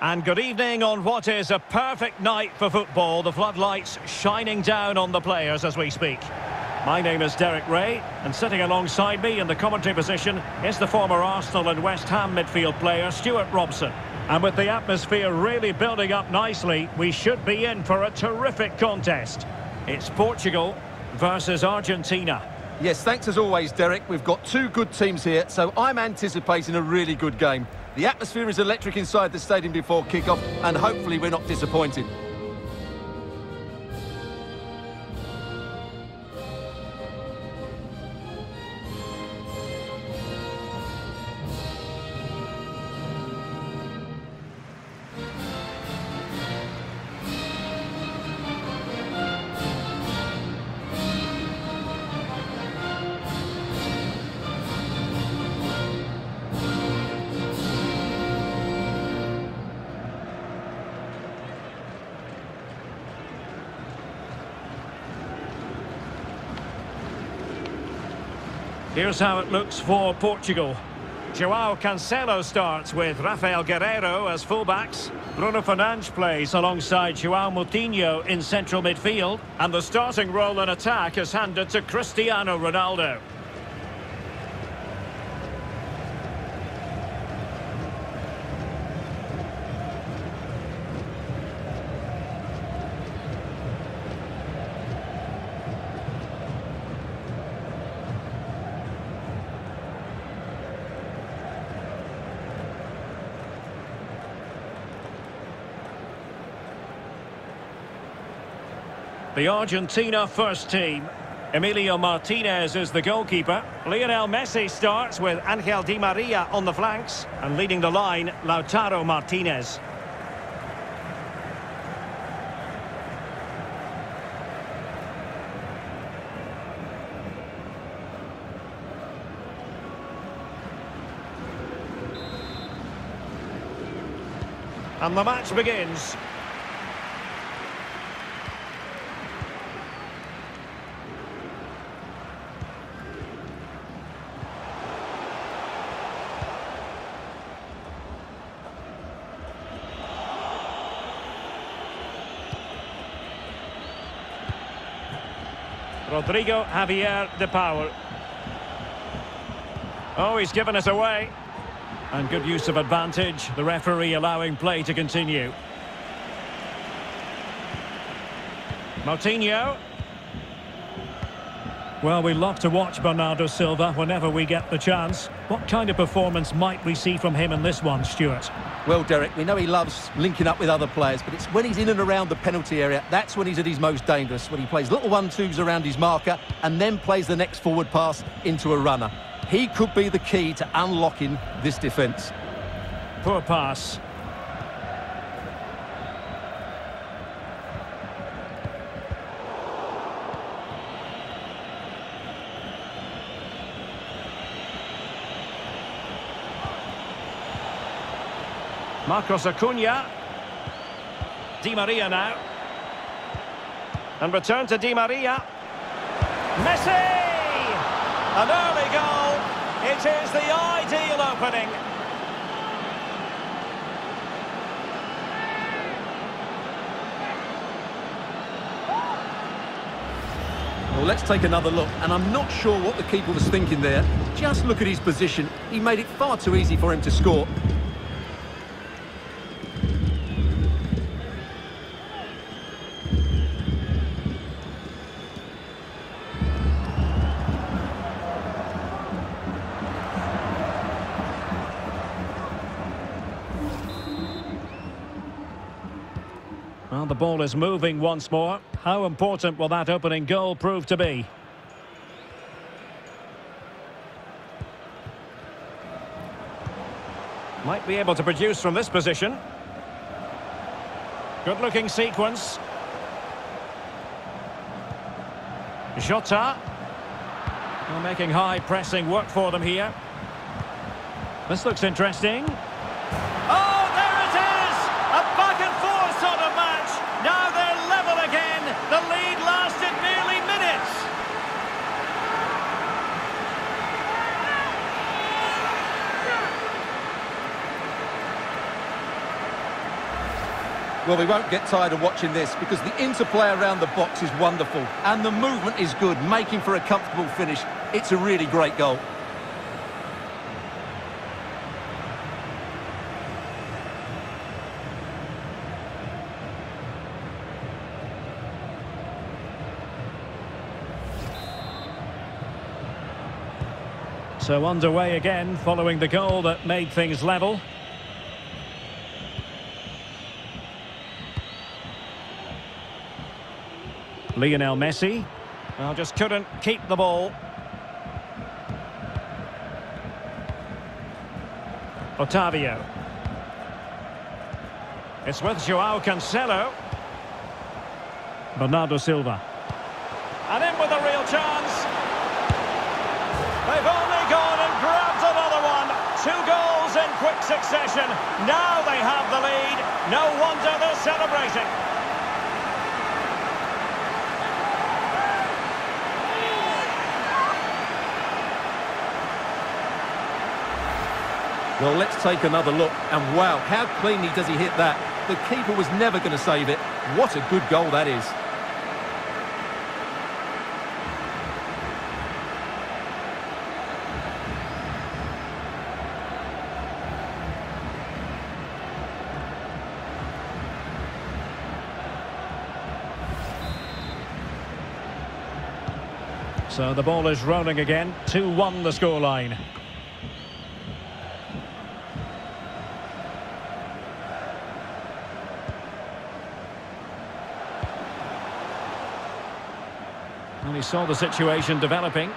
And good evening on what is a perfect night for football. The floodlights shining down on the players as we speak. My name is Derek Ray, and sitting alongside me in the commentary position is the former Arsenal and West Ham midfield player Stuart Robson. And with the atmosphere really building up nicely, we should be in for a terrific contest. It's Portugal versus Argentina. Yes, thanks as always, Derek. We've got two good teams here, so I'm anticipating a really good game. The atmosphere is electric inside the stadium before kick-off, and hopefully we're not disappointed. Here's how it looks for Portugal. Joao Cancelo starts with Rafael Guerreiro as fullbacks. Bruno Fernandes plays alongside Joao Moutinho in central midfield. And the starting role in attack is handed to Cristiano Ronaldo. The Argentina first team. Emiliano Martinez is the goalkeeper. Lionel Messi starts with Angel Di Maria on the flanks. And leading the line, Lautaro Martinez. And the match begins. Rodrigo Javier de Paul. Oh, he's given us away. And good use of advantage. The referee allowing play to continue. Moutinho. Well, we love to watch Bernardo Silva whenever we get the chance. What kind of performance might we see from him in this one, Stuart? Well, Derek, we know he loves linking up with other players, but it's when he's in and around the penalty area, that's when he's at his most dangerous, when he plays little one-twos around his marker and then plays the next forward pass into a runner. He could be the key to unlocking this defence. Poor pass. Marcos Acuna. Di Maria now. And return to Di Maria. Messi! An early goal. It is the ideal opening. Well, let's take another look, and I'm not sure what the keeper was thinking there. Just look at his position. He made it far too easy for him to score. Well, the ball is moving once more. How important will that opening goal prove to be? Might be able to produce from this position. Good-looking sequence. Jota. Making high pressing work for them here. This looks interesting. Oh, there it is! A back and forth sort of match. Now they're level again. The lead lasted nearly minutes. Well, we won't get tired of watching this because the interplay around the box is wonderful and the movement is good, making for a comfortable finish. It's a really great goal. So underway again following the goal that made things level. Lionel Messi. Well, just couldn't keep the ball. Otavio. It's with Joao Cancelo. Bernardo Silva. And in with a real chance. They've only gone and grabbed another one. Two goals in quick succession. Now they have the lead. No wonder they're celebrating. Well, let's take another look. And wow, how cleanly does he hit that? The keeper was never going to save it. What a good goal that is. So the ball is rolling again. 2-1 the scoreline. Saw the situation developing.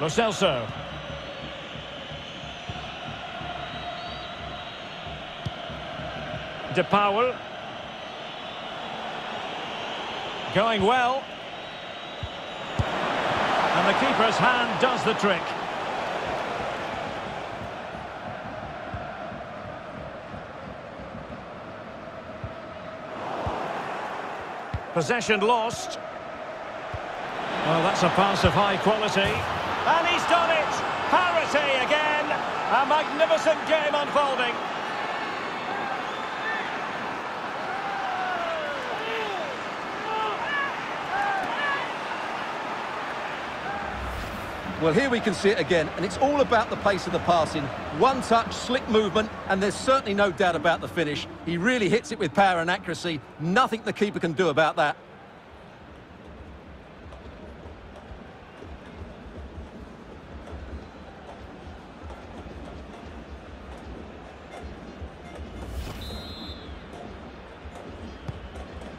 Lo Celso. De Paul. Going well. And the keeper's hand does the trick. Possession lost. Well, that's a pass of high quality. And he's done it! Parity again! A magnificent game unfolding. Well, here we can see it again, and it's all about the pace of the passing. One touch, slick movement, and there's certainly no doubt about the finish. He really hits it with power and accuracy. Nothing the keeper can do about that.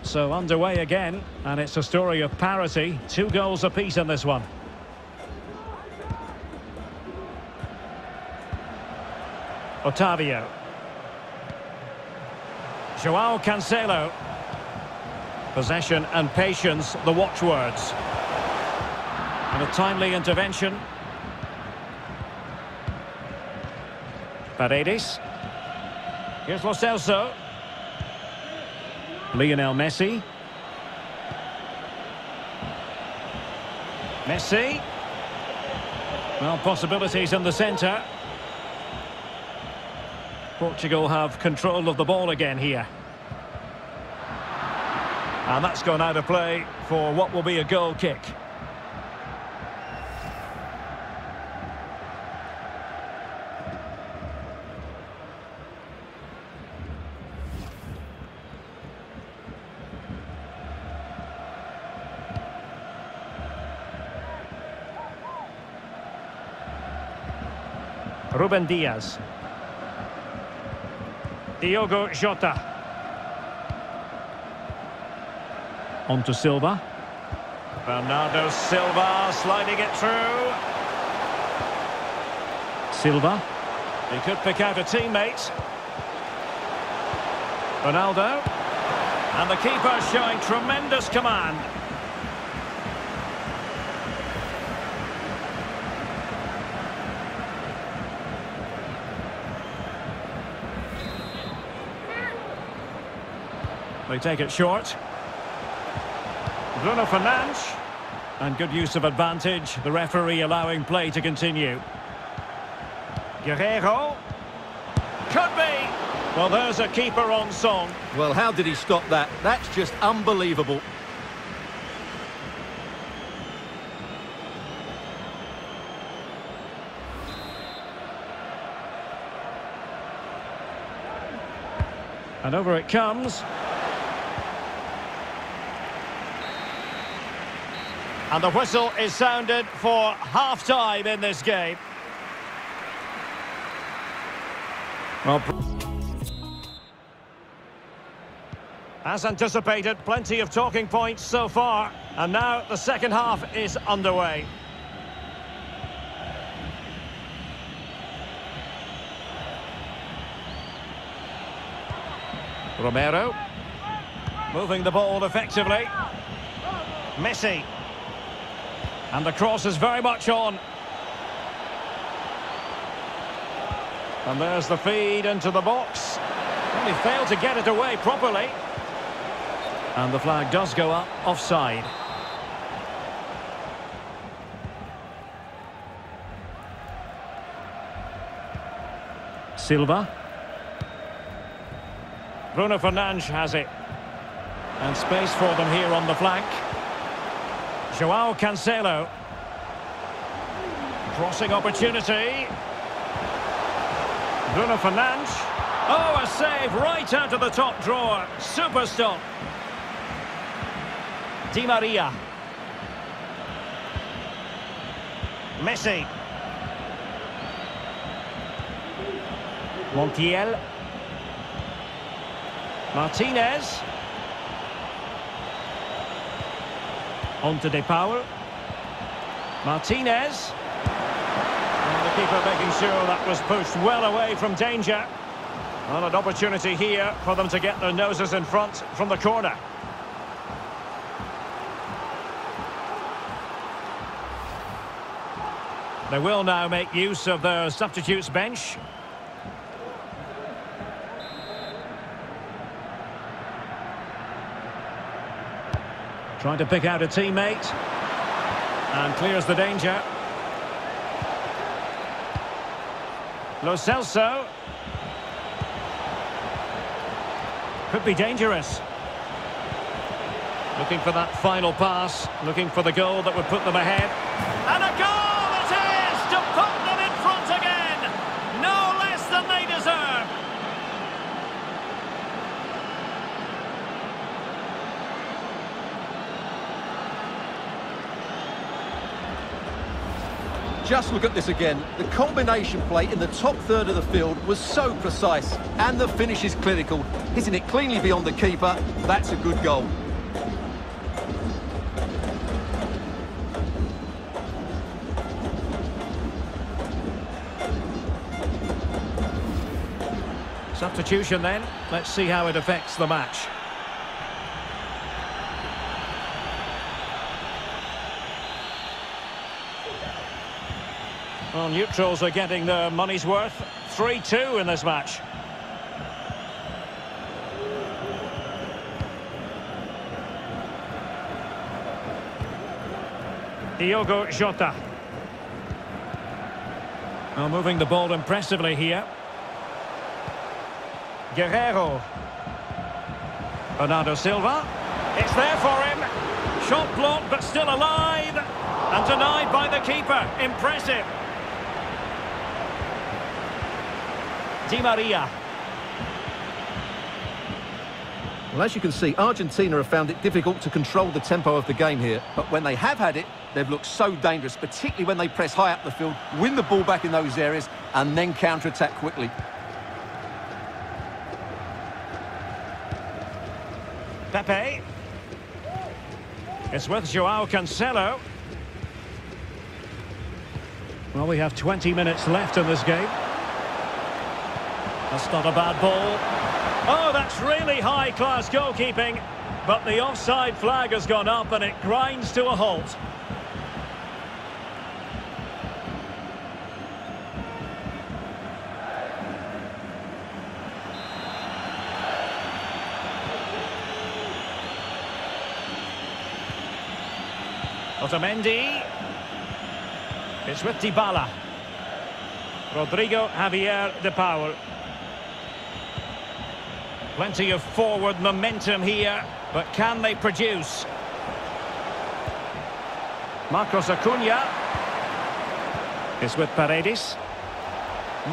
So underway again, and it's a story of parity. Two goals apiece in this one. Otavio. Joao Cancelo. Possession and patience, the watchwords. And a timely intervention. Paredes. Here's Lo Celso. Lionel Messi. Messi. Well, possibilities in the centre. Portugal have control of the ball again here. And that's gone out of play for what will be a goal kick. Ruben Dias. Diogo Jota. On to Silva. Bernardo Silva sliding it through. Silva. He could pick out a teammate. Ronaldo. And the keeper showing tremendous command. They take it short. Bruno Fernandes. And good use of advantage. The referee allowing play to continue. Guerreiro. Could be. Well, there's a keeper on song. Well, how did he stop that? That's just unbelievable. And over it comes. And the whistle is sounded for half-time in this game. Well, as anticipated, plenty of talking points so far. And now the second half is underway. Romero. Moving the ball effectively. Messi. And the cross is very much on. And there's the feed into the box. Only failed to get it away properly. And the flag does go up offside. Silva. Bruno Fernandes has it. And space for them here on the flank. Joao Cancelo. Crossing opportunity. Bruno Fernandes. Oh, a save right out of the top drawer. Super stop. Di Maria. Messi. Montiel. Martinez. On to De Paul. Martinez. And the keeper making sure that was pushed well away from danger. Well, an opportunity here for them to get their noses in front from the corner. They will now make use of their substitutes bench. Trying to pick out a teammate. And clears the danger. Lo Celso. Could be dangerous. Looking for that final pass. Looking for the goal that would put them ahead. And a goal it is to put them in front again. No less than they deserve. Just look at this again. The combination play in the top third of the field was so precise. And the finish is clinical. Hitting it cleanly beyond the keeper. That's a good goal. Substitution then. Let's see how it affects the match. Well, neutrals are getting their money's worth. 3-2 in this match. Diogo Jota. Well, moving the ball impressively here. Guerreiro. Bernardo Silva. It's there for him. Shot blocked, but still alive. And denied by the keeper. Impressive. Di Maria. Well, as you can see, Argentina have found it difficult to control the tempo of the game here. But when they have had it, they've looked so dangerous, particularly when they press high up the field, win the ball back in those areas, and then counter-attack quickly. Pepe. It's with Joao Cancelo. Well, we have 20 minutes left in this game. That's not a bad ball. Oh, that's really high-class goalkeeping. But the offside flag has gone up and it grinds to a halt. Otamendi. It's with Dybala. Rodrigo Javier de Paul. Plenty of forward momentum here, but can they produce? Marcos Acuna. is with Paredes.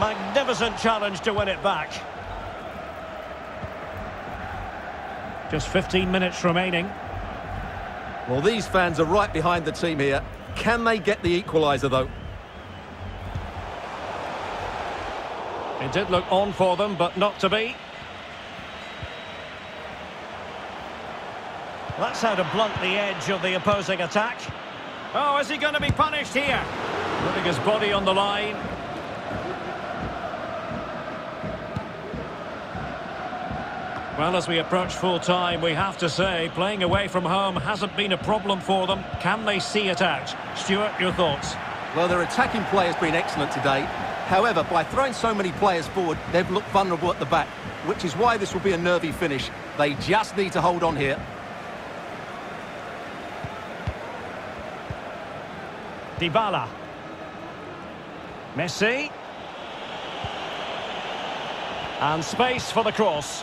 Magnificent challenge to win it back. Just 15 minutes remaining. Well, these fans are right behind the team here. Can they get the equaliser, though? It did look on for them, but not to be. That's how to blunt the edge of the opposing attack. Oh, is he going to be punished here? Putting his body on the line. Well, as we approach full time, we have to say, playing away from home hasn't been a problem for them. Can they see it out? Stuart, your thoughts? Well, their attacking play has been excellent today. However, by throwing so many players forward, they've looked vulnerable at the back, which is why this will be a nervy finish. They just need to hold on here. Dybala. Messi. And space for the cross.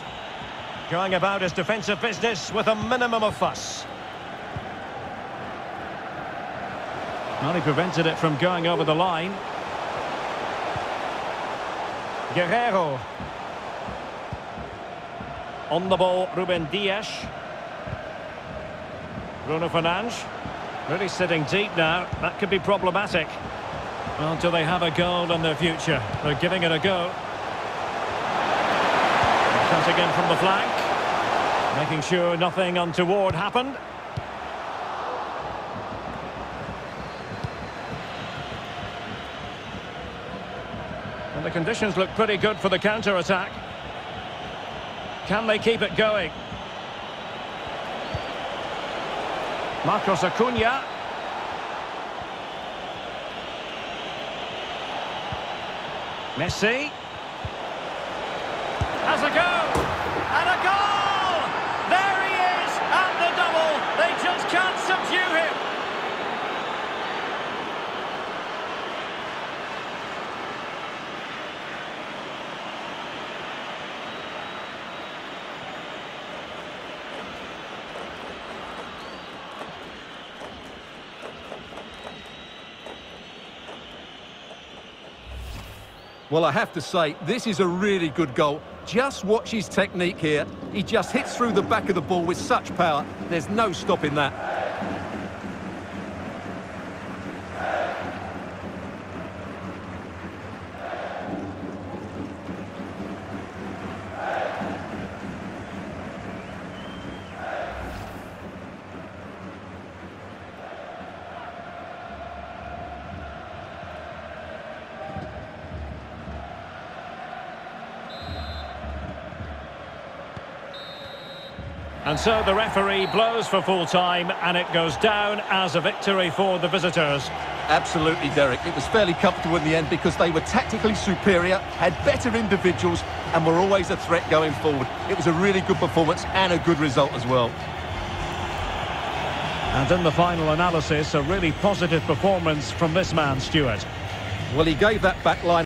Going about his defensive business with a minimum of fuss. Well, he prevented it from going over the line. Guerreiro. On the ball, Ruben Dias. Bruno Fernandes. Really sitting deep now. That could be problematic. Well, do they have a goal in their future? They're giving it a go. Cutting again from the flank. Making sure nothing untoward happened. And the conditions look pretty good for the counter-attack. Can they keep it going? Marcos Acuna. Messi. Has a go! And a goal! There he is! And the double! They just can't subdue him! Well, I have to say, this is a really good goal. Just watch his technique here. He just hits through the back of the ball with such power. There's no stopping that. And so the referee blows for full time and it goes down as a victory for the visitors. Absolutely, Derek. It was fairly comfortable in the end because they were tactically superior, had better individuals, and were always a threat going forward. It was a really good performance and a good result as well. And in the final analysis, a really positive performance from this man, Stuart. Well, he gave that back line